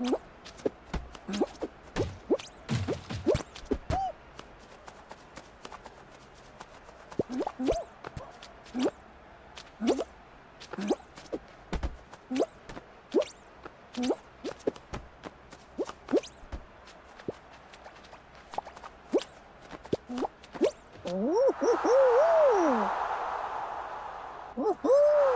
What? Woohoo! Woohoo!